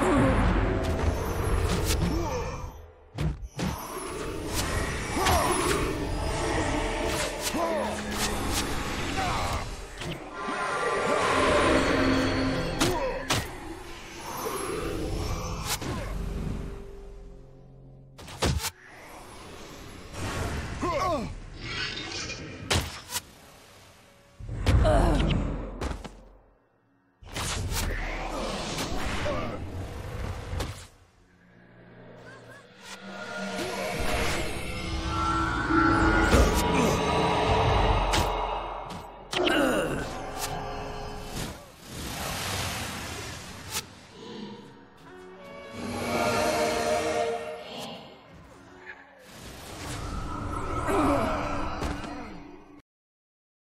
Ugh.